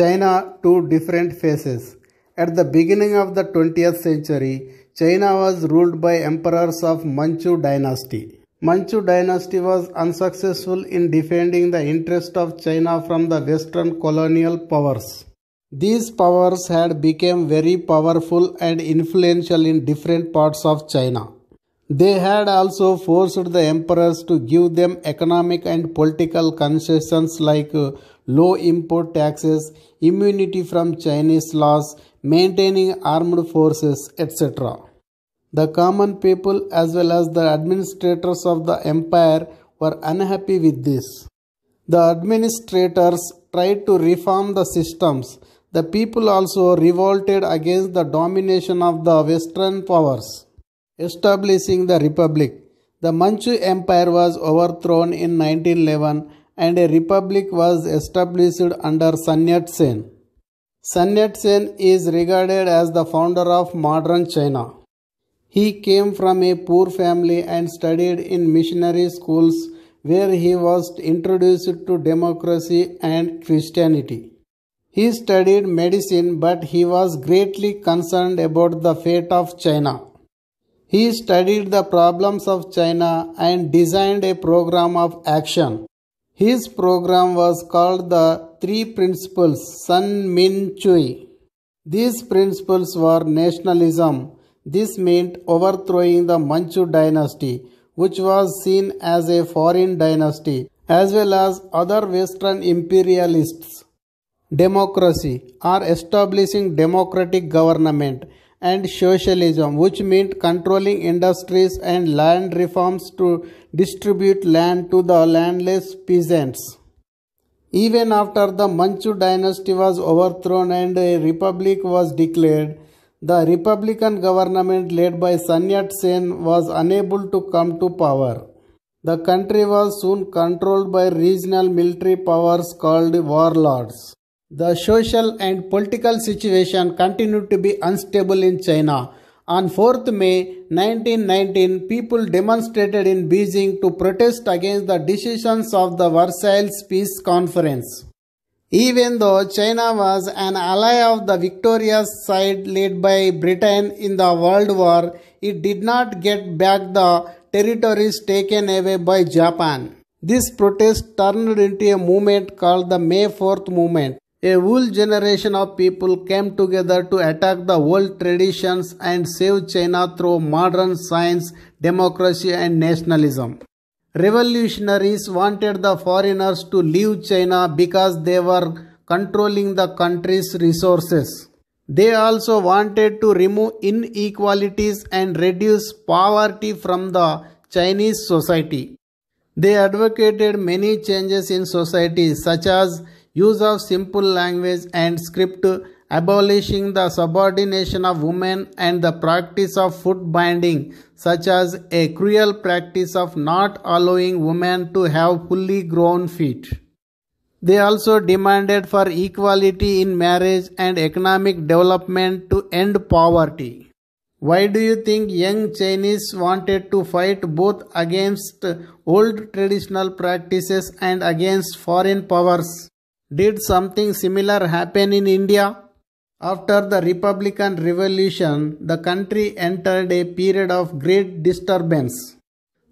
China two different phases. At the beginning of the 20th century, China was ruled by emperors of Manchu dynasty. Manchu dynasty was unsuccessful in defending the interest of China from the western colonial powers. These powers had become very powerful and influential in different parts of China. They had also forced the emperors to give them economic and political concessions like low import taxes, immunity from Chinese laws, maintaining armed forces, etc. The common people as well as the administrators of the empire were unhappy with this. The administrators tried to reform the systems. The people also revolted against the domination of the western powers establishing the republic. The Manchu Empire was overthrown in 1911 and a republic was established under Sun Yat-sen. Sun Yat-sen is regarded as the founder of modern China. He came from a poor family and studied in missionary schools where he was introduced to democracy and Christianity. He studied medicine but he was greatly concerned about the fate of China. He studied the problems of China and designed a program of action. His program was called the Three Principles San Min Chui. These principles were nationalism. This meant overthrowing the Manchu dynasty, which was seen as a foreign dynasty, as well as other Western imperialists. Democracy or establishing democratic government and socialism, which meant controlling industries and land reforms to distribute land to the landless peasants. Even after the Manchu dynasty was overthrown and a republic was declared, the Republican government led by Sun Yat sen was unable to come to power. The country was soon controlled by regional military powers called warlords. The social and political situation continued to be unstable in China. On 4th May 1919, people demonstrated in Beijing to protest against the decisions of the Versailles Peace Conference. Even though China was an ally of the victorious side led by Britain in the World War, it did not get back the territories taken away by Japan. This protest turned into a movement called the May 4th movement. A whole generation of people came together to attack the old traditions and save China through modern science, democracy, and nationalism. Revolutionaries wanted the foreigners to leave China because they were controlling the country's resources. They also wanted to remove inequalities and reduce poverty from the Chinese society. They advocated many changes in society such as use of simple language and script, abolishing the subordination of women and the practice of foot binding, such as a cruel practice of not allowing women to have fully grown feet. They also demanded for equality in marriage and economic development to end poverty. Why do you think young Chinese wanted to fight both against old traditional practices and against foreign powers? Did something similar happen in India? After the Republican Revolution, the country entered a period of great disturbance.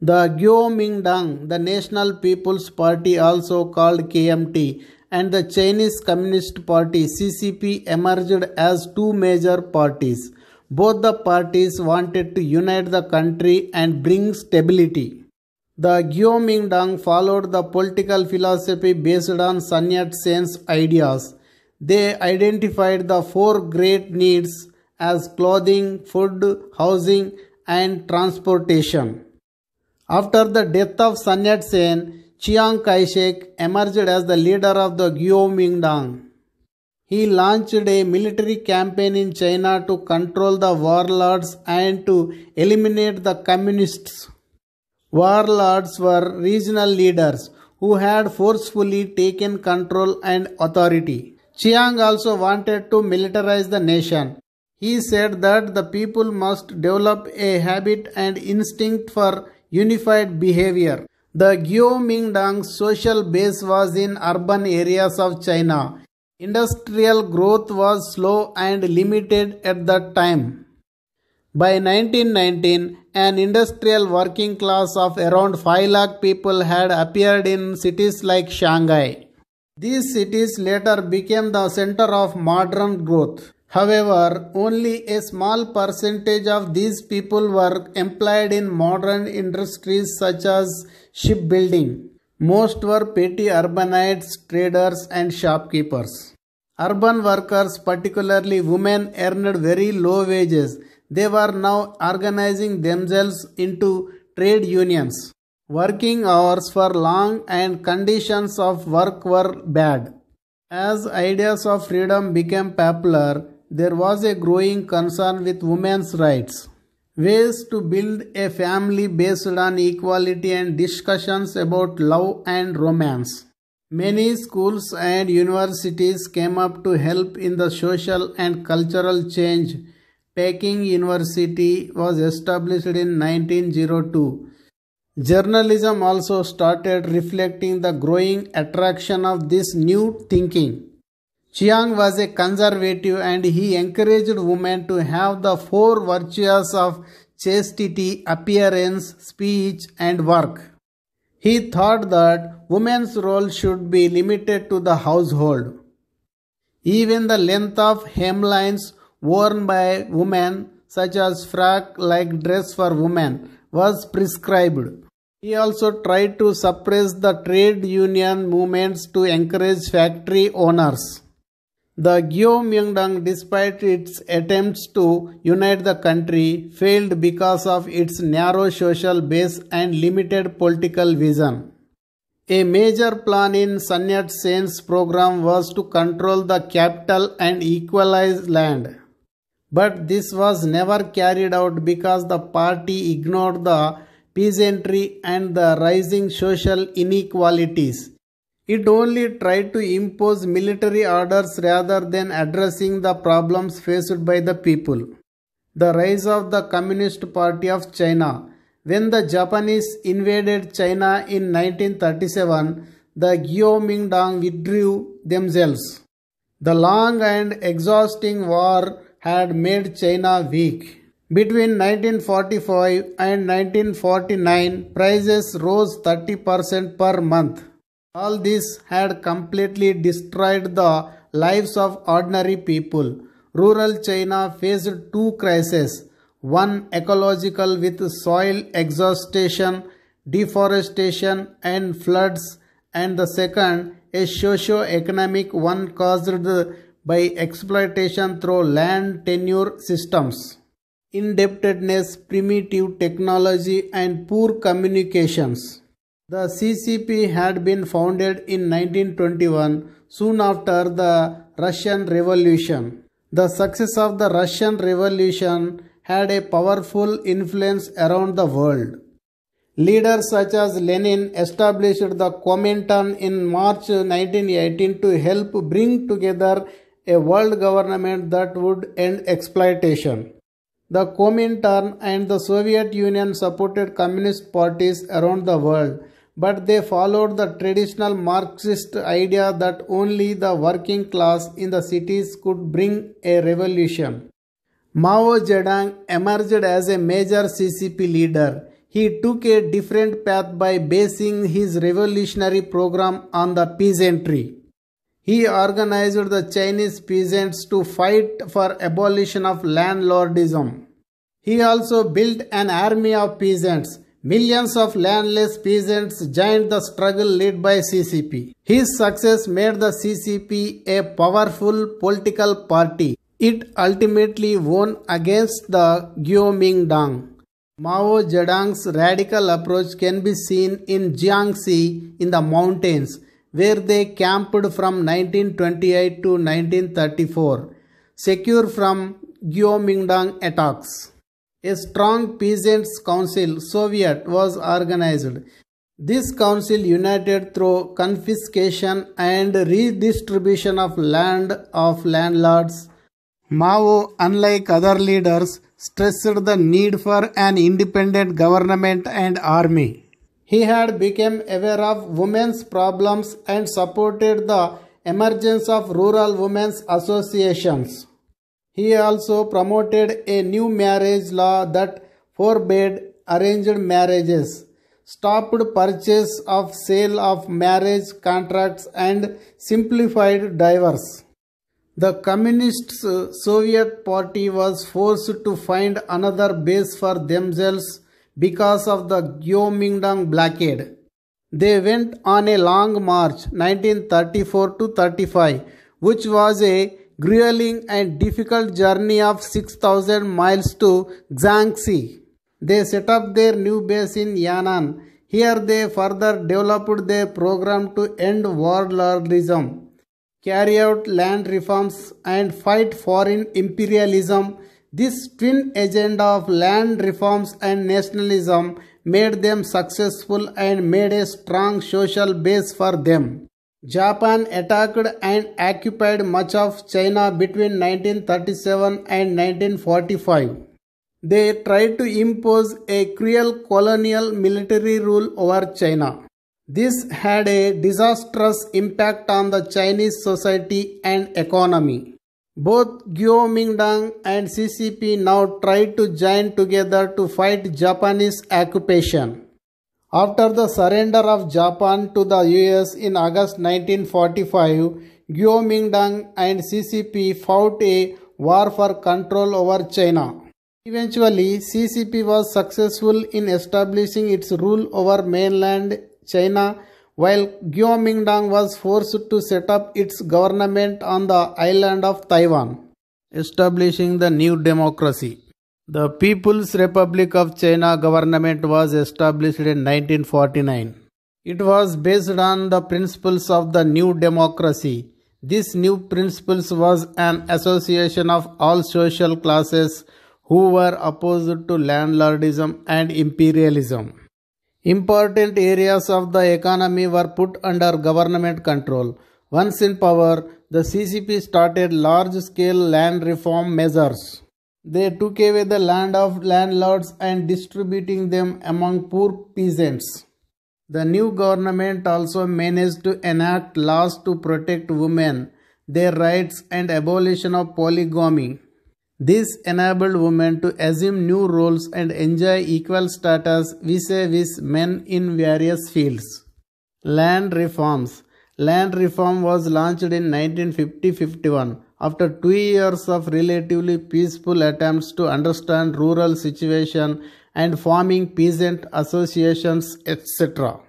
The Kuomintang, the National People's Party also called KMT, and the Chinese Communist Party CCP emerged as two major parties. Both the parties wanted to unite the country and bring stability. The Kuomintang followed the political philosophy based on Sun Yat-sen's ideas. They identified the four great needs as clothing, food, housing, and transportation. After the death of Sun Yat-sen, Chiang Kai-shek emerged as the leader of the Kuomintang. He launched a military campaign in China to control the warlords and to eliminate the communists. Warlords were regional leaders who had forcefully taken control and authority. Chiang also wanted to militarize the nation. He said that the people must develop a habit and instinct for unified behavior. The Kuomintang's social base was in urban areas of China. Industrial growth was slow and limited at that time. By 1919, an industrial working class of around 5 lakh people had appeared in cities like Shanghai. These cities later became the center of modern growth. However, only a small percentage of these people were employed in modern industries such as shipbuilding. Most were petty urbanites, traders, and shopkeepers. Urban workers, particularly women, earned very low wages. They were now organizing themselves into trade unions. Working hours were long and conditions of work were bad. As ideas of freedom became popular, there was a growing concern with women's rights. Ways to build a family based on equality and discussions about love and romance. Many schools and universities came up to help in the social and cultural change. Peking University was established in 1902. Journalism also started reflecting the growing attraction of this new thinking. Chiang was a conservative and he encouraged women to have the four virtues of chastity, appearance, speech, and work. He thought that women's role should be limited to the household. Even the length of hemlines worn by women, such as frock like dress for women, was prescribed. He also tried to suppress the trade union movements to encourage factory owners. The Kuomintang, despite its attempts to unite the country, failed because of its narrow social base and limited political vision. A major plan in Sun Yat-sen's program was to control the capital and equalize land. But this was never carried out because the party ignored the peasantry and the rising social inequalities. It only tried to impose military orders rather than addressing the problems faced by the people. The rise of the Communist Party of China. When the Japanese invaded China in 1937, the Kuomintang withdrew themselves. The long and exhausting war had made China weak. Between 1945 and 1949, prices rose 30% per month. All this had completely destroyed the lives of ordinary people. Rural China faced two crises one ecological with soil exhaustion, deforestation, and floods, and the second a socio economic one caused by exploitation through land tenure systems. Indebtedness, primitive technology, and poor communications. The CCP had been founded in 1921, soon after the Russian Revolution. The success of the Russian Revolution had a powerful influence around the world. Leaders such as Lenin established the Comintern in March 1918 to help bring together a world government that would end exploitation. The Comintern and the Soviet Union supported communist parties around the world but they followed the traditional Marxist idea that only the working class in the cities could bring a revolution. Mao Zedong emerged as a major CCP leader. He took a different path by basing his revolutionary program on the peasantry. He organized the Chinese peasants to fight for abolition of landlordism. He also built an army of peasants Millions of landless peasants joined the struggle led by CCP. His success made the CCP a powerful political party. It ultimately won against the Kuomintang. Mao Zedong's radical approach can be seen in Jiangxi in the mountains, where they camped from 1928 to 1934, secure from Kuomintang attacks. A strong peasants' council, Soviet, was organized. This council united through confiscation and redistribution of land of landlords. Mao, unlike other leaders, stressed the need for an independent government and army. He had become aware of women's problems and supported the emergence of rural women's associations. He also promoted a new marriage law that forbade arranged marriages, stopped purchase of sale of marriage contracts and simplified divorce. The Communist uh, Soviet Party was forced to find another base for themselves because of the Kuomintang blockade. They went on a long march 1934 to 35 which was a grueling and difficult journey of 6000 miles to Jiangxi. They set up their new base in Yan'an. Here they further developed their program to end warlordism, carry out land reforms and fight foreign imperialism. This twin agenda of land reforms and nationalism made them successful and made a strong social base for them. Japan attacked and occupied much of China between 1937 and 1945. They tried to impose a cruel colonial military rule over China. This had a disastrous impact on the Chinese society and economy. Both Kuomintang and CCP now tried to join together to fight Japanese occupation. After the surrender of Japan to the US in August 1945, Kuomintang and CCP fought a war for control over China. Eventually, CCP was successful in establishing its rule over mainland China while Guomindang was forced to set up its government on the island of Taiwan, establishing the new democracy. The People's Republic of China government was established in 1949. It was based on the principles of the new democracy. This new principles was an association of all social classes who were opposed to landlordism and imperialism. Important areas of the economy were put under government control. Once in power, the CCP started large scale land reform measures. They took away the land of landlords and distributing them among poor peasants. The new government also managed to enact laws to protect women, their rights and abolition of polygamy. This enabled women to assume new roles and enjoy equal status vis-a-vis men in various fields. Land reforms Land reform was launched in 1950-51 after two years of relatively peaceful attempts to understand rural situation and forming peasant associations, etc.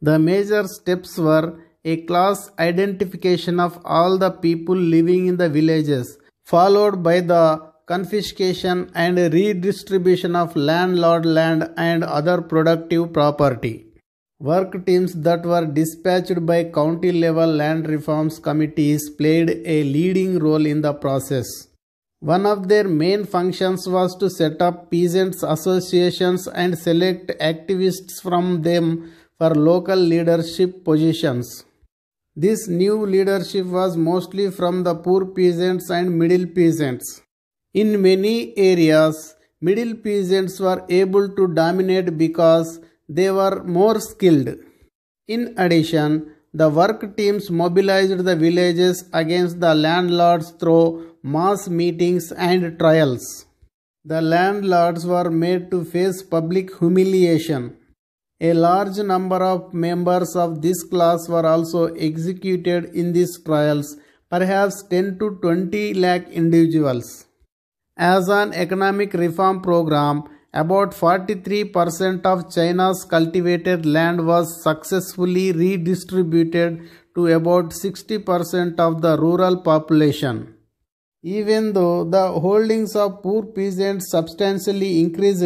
The major steps were a class identification of all the people living in the villages, followed by the confiscation and redistribution of landlord land and other productive property. Work teams that were dispatched by county level land reforms committees played a leading role in the process. One of their main functions was to set up peasants associations and select activists from them for local leadership positions. This new leadership was mostly from the poor peasants and middle peasants. In many areas, middle peasants were able to dominate because they were more skilled. In addition, the work teams mobilized the villages against the landlords through mass meetings and trials. The landlords were made to face public humiliation. A large number of members of this class were also executed in these trials, perhaps 10 to 20 lakh individuals. As an economic reform program, about 43% of China's cultivated land was successfully redistributed to about 60% of the rural population. Even though the holdings of poor peasants substantially increased,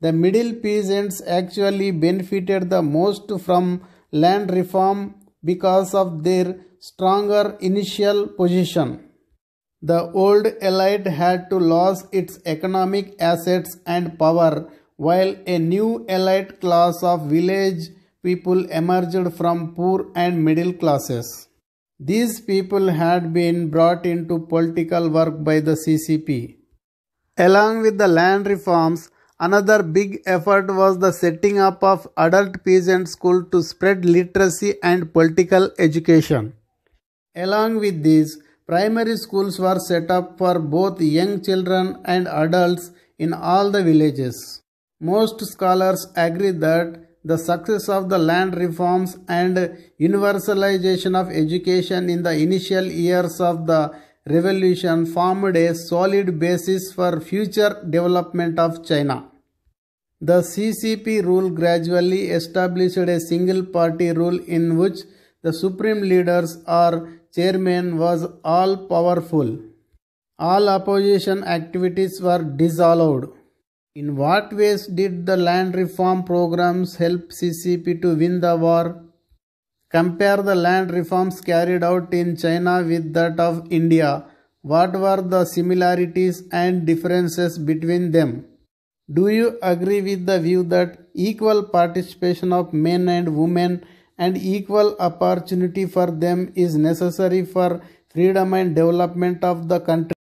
the middle peasants actually benefited the most from land reform because of their stronger initial position. The old elite had to lose its economic assets and power while a new elite class of village people emerged from poor and middle classes. These people had been brought into political work by the CCP. Along with the land reforms, another big effort was the setting up of adult peasant school to spread literacy and political education. Along with this, primary schools were set up for both young children and adults in all the villages. Most scholars agree that the success of the land reforms and universalization of education in the initial years of the revolution formed a solid basis for future development of China. The CCP rule gradually established a single party rule in which the supreme leaders or chairman was all powerful. All opposition activities were disallowed. In what ways did the land reform programs help CCP to win the war? Compare the land reforms carried out in China with that of India. What were the similarities and differences between them? Do you agree with the view that equal participation of men and women and equal opportunity for them is necessary for freedom and development of the country?